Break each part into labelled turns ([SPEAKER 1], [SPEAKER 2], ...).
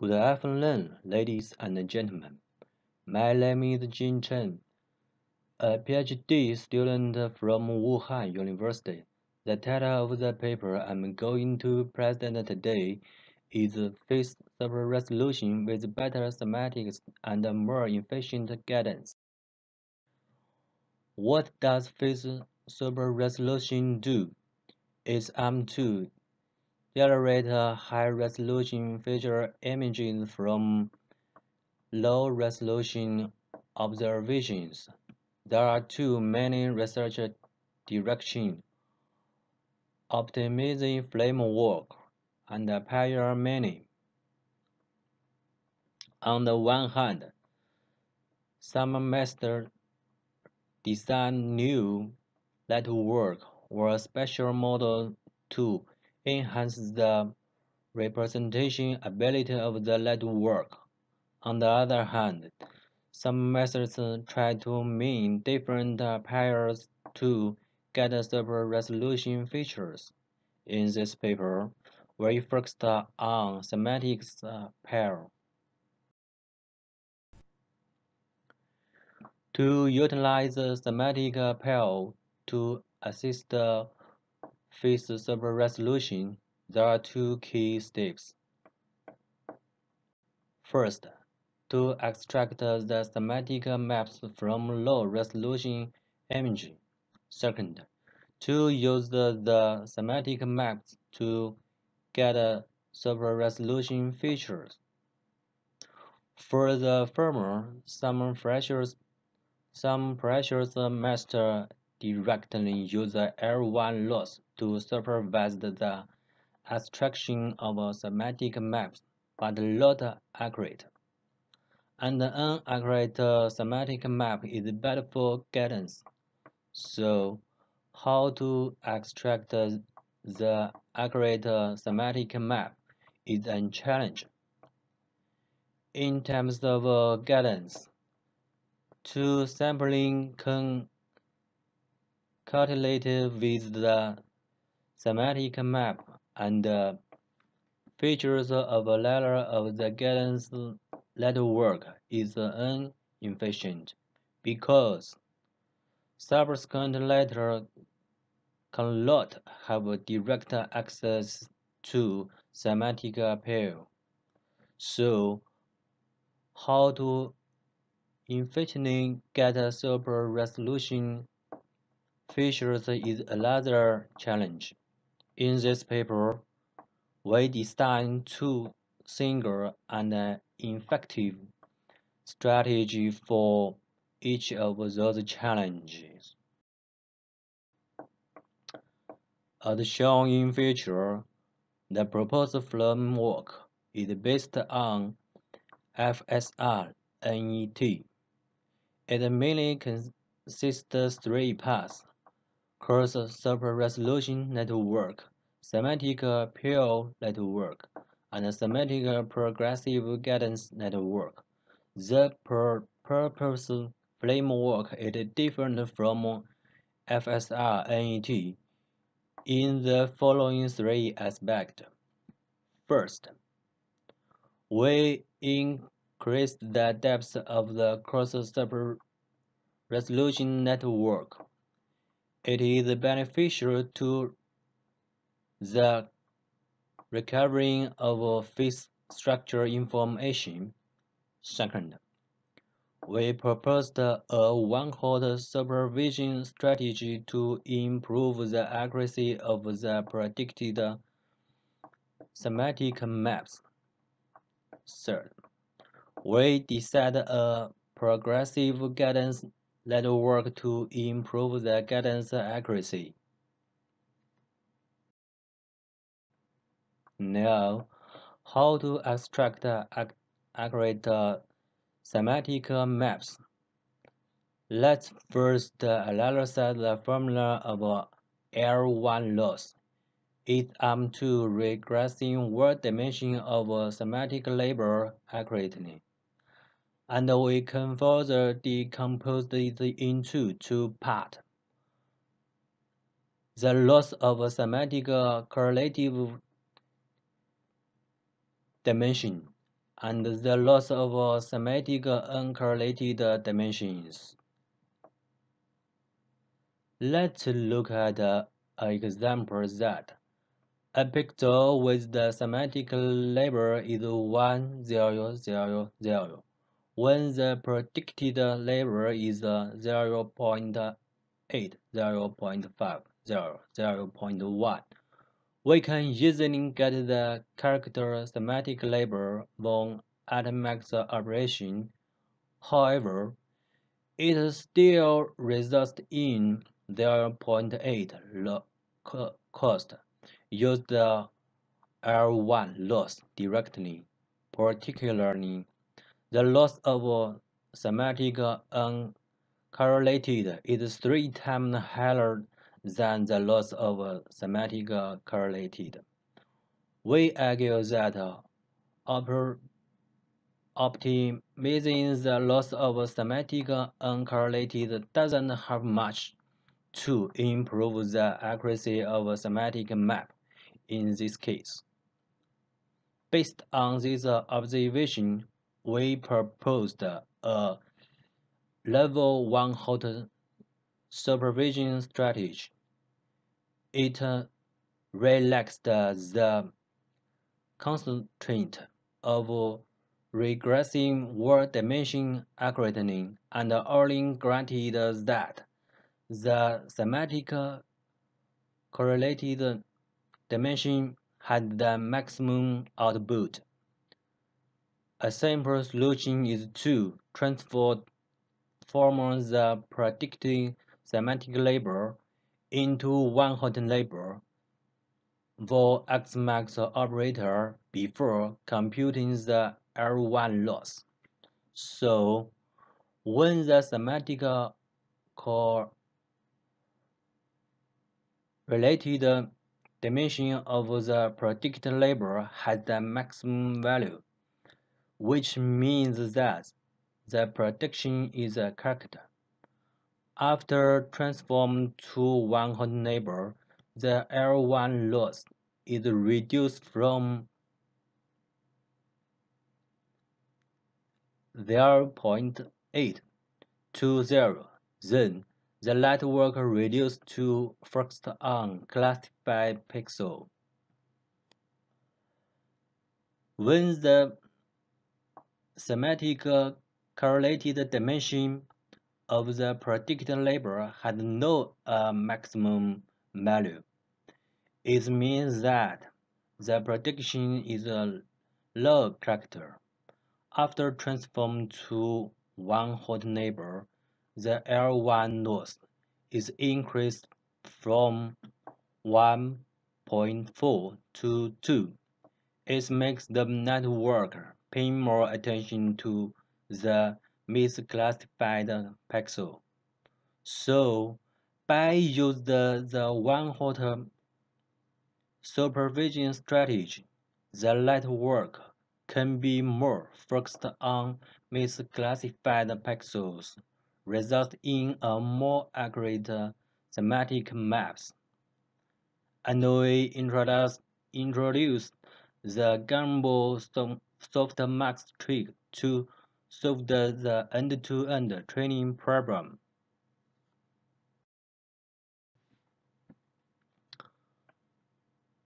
[SPEAKER 1] Good afternoon, ladies and gentlemen. My name is Jin Chen, a PhD student from Wuhan University. The title of the paper I'm going to present today is Face Super Resolution with Better Semantics and More Efficient Guidance. What does Face Super Resolution do? It's aimed to generate high-resolution feature images from low-resolution observations. There are two main research directions, optimizing framework and pair many. On the one hand, some masters design new network or special model to enhance the representation ability of the network. On the other hand, some methods try to mean different pairs to get several resolution features. In this paper, we focused on semantics uh, pair. To utilize the semantic pair to assist face super resolution, there are two key steps. First, to extract the semantic maps from low-resolution image. Second, to use the, the semantic maps to get super resolution features. For the former, some pressures some pressures master directly use the L1 loss to supervise the abstraction of semantic maps, but not accurate. And an accurate semantic map is bad for guidance. So, how to extract the accurate semantic map is a challenge. In terms of guidance, to sampling can calculated with the semantic map and uh, features of a layer of the guidance network is inefficient because subsequent layer cannot have direct access to semantic pair. So, how to efficiently get a super resolution features is another challenge. In this paper, we design two single and effective strategy for each of those challenges. As shown in figure, the proposed framework is based on FSR NET. It mainly consists three parts Coarse Super Resolution Network, Semantic Prior Network, and Semantic Progressive Guidance Network. The purpose framework is different from FSRNet in the following three aspects. First, we increase the depth of the coarse super resolution network it is beneficial to the recovering of face structure information. Second, we proposed a one-hot supervision strategy to improve the accuracy of the predicted semantic maps. Third, we decided a progressive guidance network to improve the guidance accuracy. Now, how to extract accurate uh, semantic uh, maps. Let's first uh, analyze the formula of L1 loss. It aims to regressing word dimension of semantic label accurately and we can further decompose it into two parts. The loss of semantic uh, correlative dimension and the loss of semantic uh, uncorrelated uh, dimensions. Let's look at an example that a pixel with the semantic label is 1, 0, 0, 0, when the predicted label is uh, 0 0.8, 0 0.5, 0, 0 0.1. We can easily get the character semantic label from arithmetic operation. However, it still results in 0.8 cost. Use the L1 loss directly, particularly the loss of semantic uncorrelated is three times higher than the loss of semantic correlated. We argue that optimizing the loss of semantic uncorrelated doesn't have much to improve the accuracy of a semantic map in this case. Based on this observation, we proposed a level 1 hot supervision strategy. It relaxed the constraint of regressing word dimension accurately and only granted that the semantic correlated dimension had the maximum output. A simple solution is to transform the predicted semantic label into one hot label for Xmax operator before computing the L1 loss. So, when the semantic core related dimension of the predicted label has the maximum value, which means that the prediction is a character. After transform to one hot label, the L1 loss is reduced from 0.8 to 0. Then the network reduced to first unclassified pixel. When the semantic correlated dimension of the predicted label had no uh, maximum value, it means that the prediction is a low character. After transform to one hot neighbor, the L1 loss is increased from 1.4 to 2. It makes the network pay more attention to the misclassified pixel. So, by using the, the one-hot um, supervision strategy, the network can be more focused on misclassified pixels result in a more accurate uh, semantic maps. And we introduce, introduce the Gumbel softmax trick to solve the end-to-end -end training problem.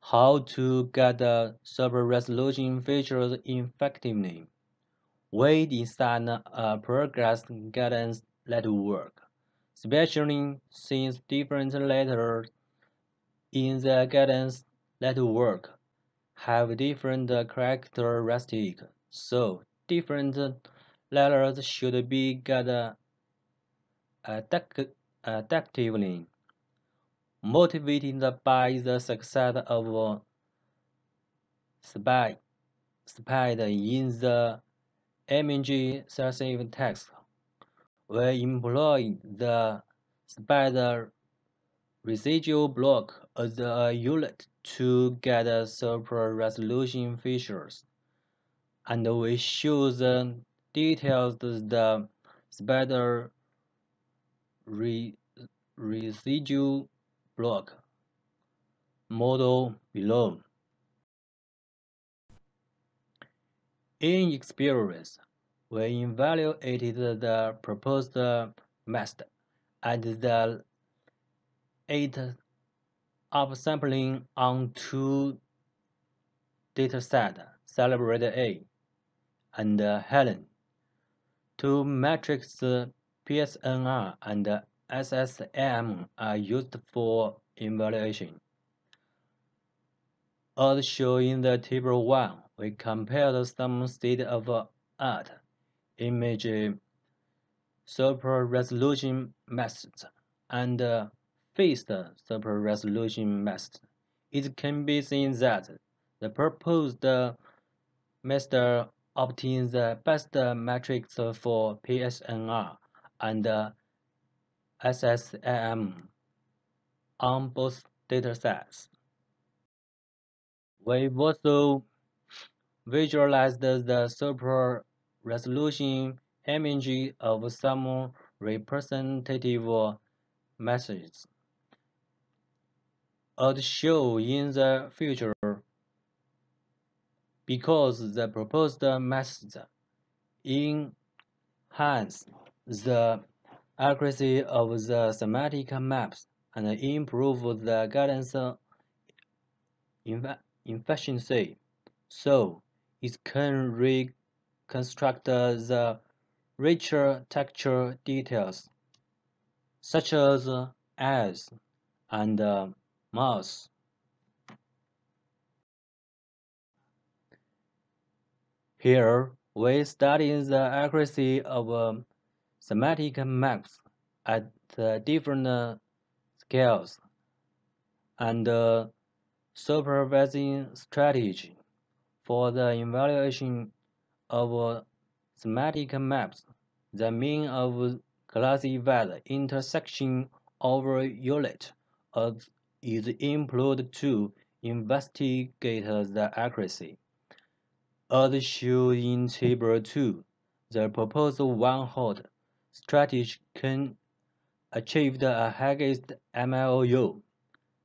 [SPEAKER 1] How to get the super resolution features effectively. We design a progress guidance network, especially since different letters in the guidance network have different characteristics, so different letters should be guided uh, adaptively. Motivated by the success of uh, SPI, SPI in the image sensitive text we employ the spider residual block as a unit to get super resolution features, and we show the details the spider re residual block model below. In experience, we evaluated the proposed method and the eight upsampling on two datasets, CelebA and Helen. Two matrices PSNR and SSIM are used for evaluation. As shown in the table 1, we compared some state-of-art image super-resolution methods and fixed super-resolution method. It can be seen that the proposed method obtains the best metrics for PSNR and SSIM on both datasets. We've also visualized the super resolution image of some representative messages. Uh, as show in the future, because the proposed method enhance the accuracy of the semantic maps and improve the guidance efficiency, so it can reconstruct the richer texture details, such as eyes and uh, mouth. Here, we study the accuracy of um, semantic maps at different uh, scales and uh, supervising strategy for the evaluation of uh, semantic maps. The mean of classified intersection over union is employed to investigate the accuracy. As shown in Table 2, the proposed one-hot strategy can achieve the highest mIoU.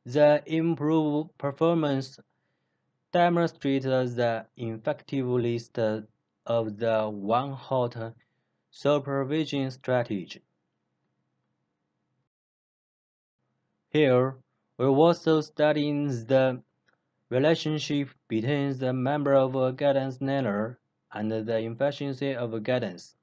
[SPEAKER 1] The improved performance demonstrates the effectiveness of the one-hot supervision strategy. Here, we also study the relationship between the number of guidance layers and the efficiency of guidance.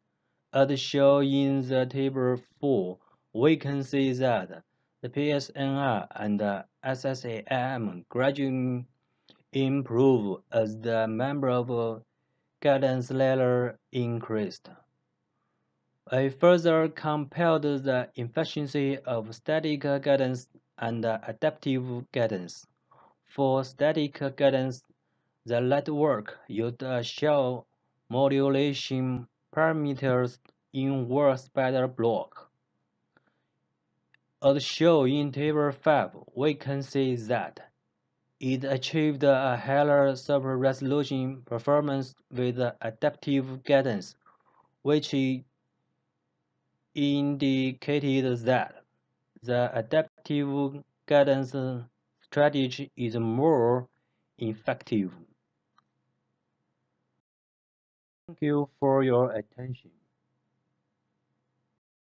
[SPEAKER 1] As shown in the Table 4, we can see that the PSNR and SSIM gradually improve as the number of guidance layers increased. I further compared the efficiency of static guidance and adaptive guidance. For static guidance, the network used a shell modulation parameters in one spider block. As shown in Table 5, we can see that it achieved a higher super resolution performance with adaptive guidance, which indicated that the adaptive guidance strategy is more effective. Thank you for your attention.